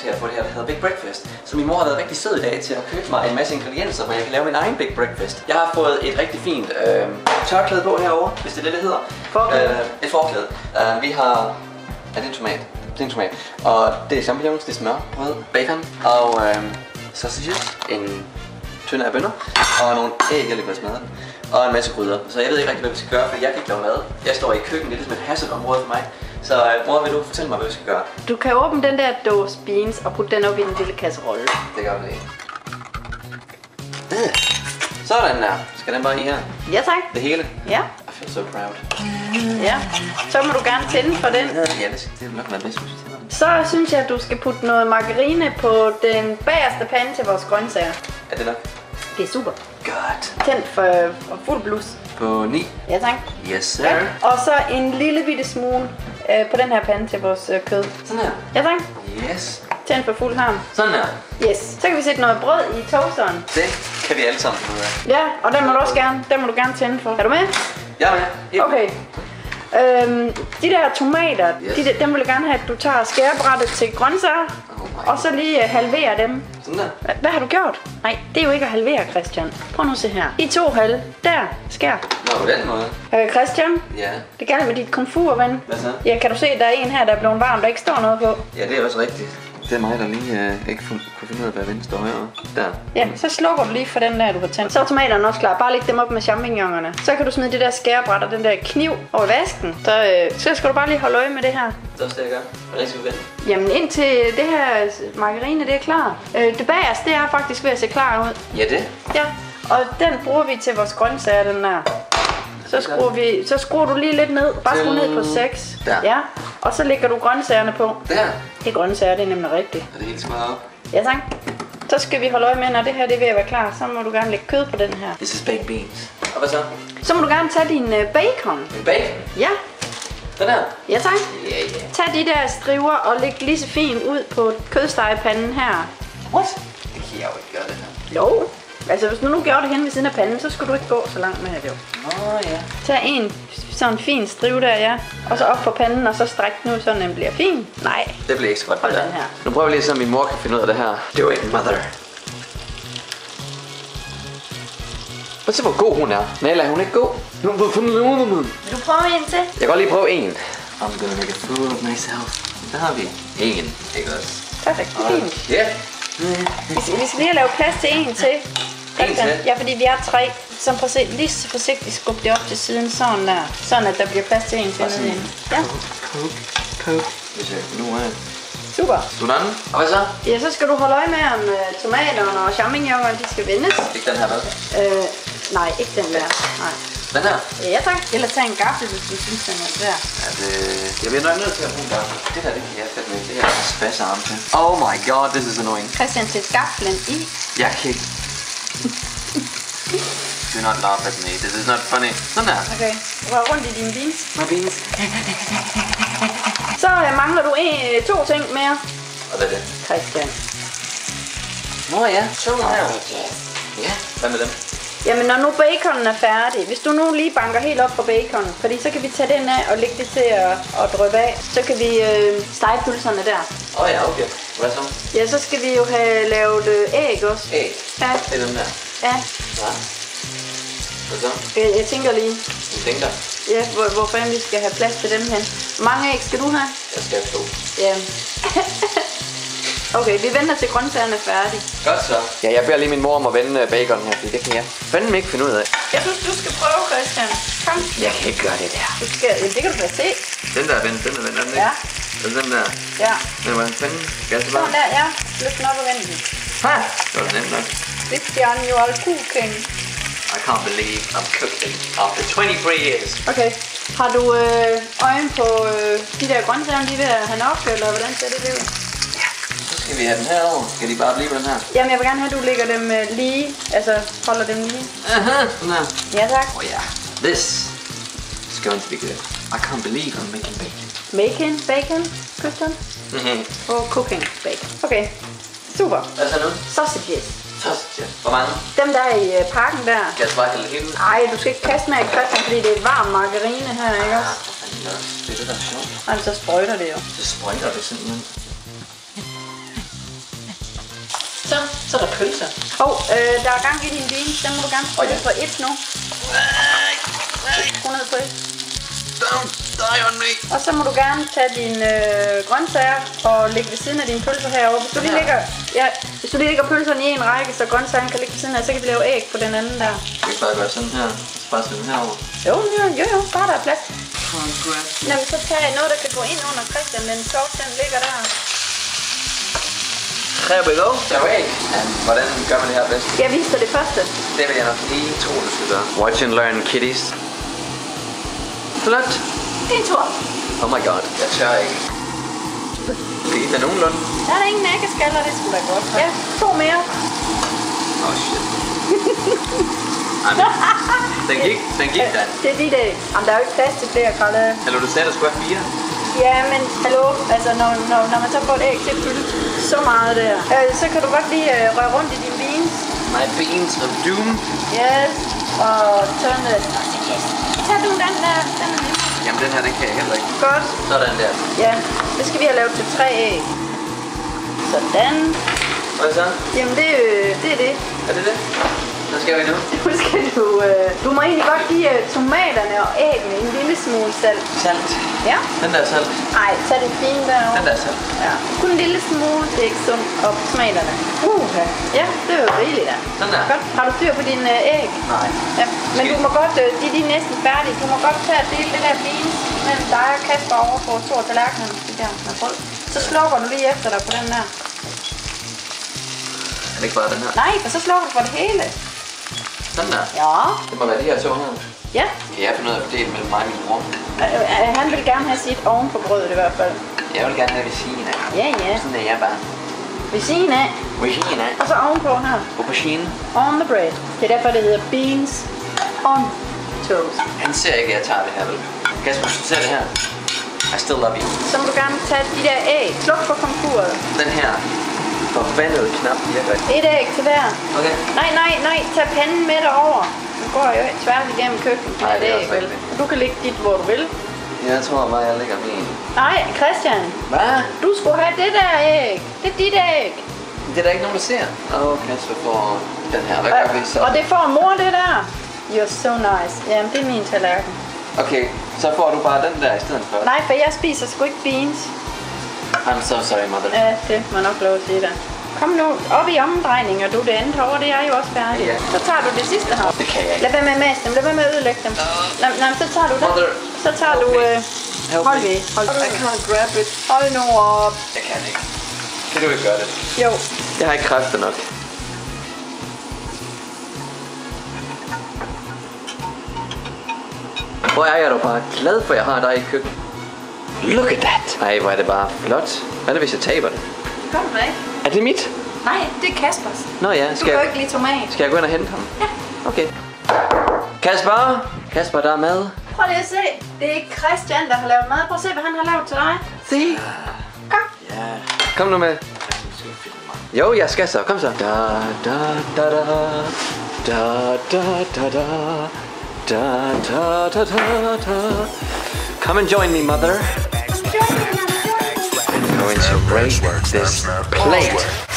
til at få det her, der hedder Big Breakfast. Så min mor har været rigtig sød i dag til at købe mig en masse ingredienser, hvor jeg kan lave min egen Big Breakfast. Jeg har fået et rigtig fint øh, tørklæde på herovre, hvis det er det, det hedder. Forklæde. Øh, et forklæde. Øh, vi har... Er det en tomat? Det er en tomat. Og det er champignons, det er smør, brød, bacon og øh, sausages, en tynde af bønner og nogle æg, jeg lige vil smadre og en masse gryder. Så jeg ved ikke rigtig, hvad vi skal gøre, for jeg kan ikke lave mad. Jeg står i køkkenet, det er ligesom et hasset område for mig. Så øh, mor, vil du fortælle mig, hvad vi skal gøre? Du kan åbne den der dåse beans og putte den op i en lille kasserolle. Det gør vi lige. Øh. Sådan der. Skal den bare i her? Ja tak. Det hele? Ja. I feel so proud. Ja. Så må du gerne tænde for den. Ja, det, det vil nok være bedst, hvis vi tænder den. Så synes jeg, at du skal putte noget margarine på den bagerste pande til vores grøntsager. Er det nok? Det er super. Godt. Tænd for, for fuld blus. På 9. Ja tak. Yes, sir. Godt. Og så en lille bitte smule øh, på den her pande til vores øh, kød. Sådan her. Ja tak. Yes. Tænd for fuld harm. Sådan her. Yes. Så kan vi sætte noget brød i toasteren. Det kan vi alle sammen finde af. Ja, og den må du også gerne, den må du gerne tænde for. Er du med? Jeg er med. Helt Okay. Øhm, de der tomater, Yes. de dem vil jeg gerne have, at du tager skærebrættet til grøntsager, og så lige øh, halverer dem. Sådan der. Hva- Hvad har du gjort? Nej, det er jo ikke at halvere, Christian. Prøv nu at se her. I to halve. Der. Skær. Nå, på den måde. Øh, Christian, Ja. det er galt med dit komfur, ven. Hvad så? Ja, kan du se, der er en her, der er blevet varm, der ikke står noget på? Ja, det er også rigtigt. Det er mig, der lige øh, ikke kunne finde ud af, hvad venstre og højre. Der. Ja, så slukker du lige for den der, du har tændt. Så er tomaterne også klar. Bare læg dem op med champignonerne. Så kan du smide det der skærebræt og den der kniv over vasken. Så, øh, så skal du bare lige holde øje med det her. Det er også det, jeg gør. Hvordan skal vi vente? Jamen indtil det her margarine det er klar. Øh, det bagerste det er faktisk ved at se klar ud. Ja, det. Ja, og den bruger vi til vores grøntsager, den der. Så skruer, vi, så skruer du lige lidt ned. Bare skru ned på 6. Der. Ja, og så lægger du grøntsagerne på. Der. Det er grøntsager, det er nemlig rigtigt. Er det helt smart op? Ja, tak. Så skal vi holde øje med, når det her det er ved at være klar, så må du gerne lægge kød på den her. This is baked beans. Og hvad så? Så må du gerne tage din øh, bacon. En bacon? Ja, Den her? ja tak. Ja, ja. Tag de der striver og læg lige så fint ud på kødstegepanden her. What? Det kan jeg jo ikke gøre, det her. Jo. Altså, hvis du nu gjorde det hen ved siden af panden, så skulle du ikke gå så langt med det jo. Nå, ja. Tag en sådan fin strive der, ja. Og så op på panden, og så stræk den ud, så den bliver fin. Nej. Det bliver ikke så godt, Hold den her. Nu prøver vi lige, så min mor kan finde ud af det her. Do it, mother. Prøv at se, hvor god hun er. Nala, er hun ikke god? Nu har fundet. Vil du prøve en til? Jeg kan godt lige prøve en. I'm gonna make a fool of myself. Der har vi en, ikke også? Perfekt. Det er fint. Ja. Vi skal, vi skal lige lave plads til en til. Christian. til? Ja, fordi vi er tre. Så prøv at se, lige så forsigtigt skub det op til siden, sådan der. Sådan, at der bliver plads til en til nede. en. Ja, Coke, coke. Hvis jeg nu er super. Sådan. Og hvad så? Ja, så skal du holde øje med, om uh, tomaterne og champignonerne, de skal vendes. Ikke den her med. Øh, nej, ikke den der. Nej. Den her. Ja, tak. Eller tag en gaffel, hvis du synes, den er svær. Ja, det... Jeg bliver nok nødt til at bruge en gaffel. Det der, det kan jeg fandme ikke. Det er spasser arm til. Oh my god, this is annoying. Christian, sæt gaflen i. Jeg kan ikke. Not laugh at me. This is not funny. Sådan der. Okay. Rør rundt i dine beans. My beans. Så øh, mangler du en, øh, to ting mere. Og hvad er det? Christian. Nå ja, to her. Ja, hvad med dem? Jamen, når nu baconen er færdig, hvis du nu lige banker helt op på bacon, fordi så kan vi tage den af og lægge det til at, at drøbe af, så kan vi øh, stege pølserne der. Åh oh, ja, okay. Hvad så? Ja, så skal vi jo have lavet øh, æg også. Æg. Ja, Det er dem der. ja. Ja. Hvad så? Jeg, jeg tænker lige, Du tænker, ja, hvor, hvor fanden vi skal have plads til dem hen. Hvor mange æg skal du have? jeg skal have to. Ja. okay, vi venter til grøntsagerne er færdige. Godt så. Ja, jeg beder lige min mor om at vende øh, bacon her, fordi det kan jeg fandme ikke finde ud af. Jeg synes, du skal prøve, Christian. Kom. Jeg kan ikke gøre det der. Du skal, ja, det kan du da se. Den der er vendt, den er vendt, er den Ja. ikke? Den, den der. Ja. Men hvordan fanden skal jeg så bare... Sådan der, ja. Løft den op og vend den. Ha! Det var nemt nok. Christian, you are cooking. I can't believe I'm cooking after 23 years. Okay. Har du øh, øjen på øh, de der grøntsager, de er ved at have nok, eller hvordan ser det ud? Så skal vi have den her over. Skal de bare blive på den her? Jamen, jeg vil gerne have, at du lægger dem øh, lige, altså holder dem lige. Aha, den her. Ja, tak. Oh yeah. This is going to be good. I can't believe I'm making bacon. Bacon, bacon, Christian. Mhm. Og cooking bacon. Okay, super. Hvad så nu? Sausages. Ja. Hvor mange? Dem der i øh, pakken der. Skal jeg bare hælde hele? Ej, du skal ikke kaste med Christian, fordi det er varm margarine her, ikke også? for fanden også. Det er det, der er sjovt. Ej, så sprøjter det jo. Så sprøjter det simpelthen. Så er der pølser. Hov, øh, der er gang i din vin. Den må du gerne Åh, ja. oh, på et nu. Skru ned på et. Don't die on me. Og så må du gerne tage dine øh, grøntsager og lægge ved siden af dine pølser herovre. Hvis du lige Ja. lægger, ja, hvis du lige lægger pølserne i en række, så grøntsagerne kan ligge ved siden af, så kan vi lave æg på den anden der. Skal vi bare gøre sådan her? Så bare sådan herover. Jo, jo, jo, jo, bare der er plads. Congrats. Lad mig så tage noget, der kan gå ind under Christian, men sovs, den ligger der. Here we go. Så æg. Ja, hvordan gør man det her bedst? Jeg viser det første. Det vil jeg nok lige tro, du skal gøre. Watch and learn, kiddies. Flot. Din tur. Oh my god, jeg tør ikke. Det gik da nogenlunde. Der er der ingen æggeskaller, det skulle da godt. Ja, to mere. Oh shit. Jamen, den gik, den gik da. Det er dit æg. Jamen, der er jo ikke plads til flere, Kalle. Eller du sagde, der skulle være fire. Ja, men hallo, altså når, når, når man så får et æg til at fylde så meget der, øh, så kan du godt lige øh, røre rundt i dine beans. My beans of doom. Yes, og turn it. Yes. Tag du den der, den er. Jamen, den her, den kan jeg heller ikke. Godt. Sådan der. Ja, det skal vi have lavet til tre æg. Sådan. Hvad så? Jamen det, øh, det er det. Er det det? Hvad skal vi nu? Nu skal du, øh, du må egentlig godt give øh, tomaterne og æggene en lille smule salt. Salt. Ja. Den der er salt. Ej, tag det fint Den derovre. der er salt. Ja. Kun en lille smule, det er ikke sundt. Og tomaterne. Uh, ja, det er jo rigeligt da. Sådan der. Godt. Har du styr på dine øh, æg? Nej. Ja. Men du må godt, øh, de, de er næsten færdige. Du må godt tage og dele det der beans mellem dig og Kasper over på to tallerkener. Det der med brød. Så slukker du lige efter dig på den der. Er det ikke bare den her? Nej, for så slukker du for det hele. Sådan der. Ja. Det må være de her to her. Ja. Kan jeg finde ud af at fordele mellem mig og min bror? Øh, øh, han vil gerne have sit oven på brødet i hvert fald. Jeg vil gerne have ved siden af. Ja, ja. Sådan er jeg bare. Ved siden af. Ved siden af. Og så ovenpå her. Aubergine. On the bread. Det er derfor, det hedder beans on toast. Han ser ikke, at jeg tager det her, vel? Kasper, du ser det her. I still love you. Så må du gerne tage de der æg. Sluk for komfuret. Den her forbandede knap virker ikke. Et æg til hver. Okay. Nej, nej, nej. Tag panden med derover. Du går jo tværs igennem køkkenet Nej, et det er også. Du kan lægge dit, hvor du vil. Jeg tror bare, jeg lægger min. Nej, Christian. Hvad? Du skulle have det der æg. Det er dit æg. Det er der ikke nogen, der ser. Åh, oh, Kasper får den her. Hvad gør vi så? Og det får mor, det der. You're so nice. Jamen, det er min tallerken. Okay, så får du bare den der i stedet for. Nej, for jeg spiser sgu ikke beans. I'm so sorry, mother. Ja, det må nok lov at sige dig. Kom nu op i omdrejninger, du. Det andet herovre, det er jo også færdigt. Ja. Så tager du det sidste her. Det kan jeg ikke. Lad være med at mase dem. Lad være med at ødelægge dem. Nej, nej, så tager du det. Mother, Så tager du... Øh, Help hold ved. Hold I ved. can't grab it. Hold nu op. Jeg kan ikke. Kan du ikke gøre det? Jo. Jeg har ikke kræfter nok. Hvor er jeg dog bare glad for, at jeg har dig i køkkenet. Look at that. Ej, hvor er det bare flot. Hvad er det, hvis jeg taber det? Kom med. Er det mit? Nej, det er Kaspers. Nå ja, Du skal kan jo jeg, ikke lide tomat. skal jeg gå ind og hente ham? Ja. Okay. Kasper! Kasper, der er mad. Prøv lige at se. Det er Christian, der har lavet mad. Prøv at se, hvad han har lavet til dig. Se. Kom. Ja. Kom nu med. Jo, jeg skal så. Kom så. Da, da, da, da. Da, da, da, da. Da, da, da, da, da. Come and join me, mother. Going to break this plate.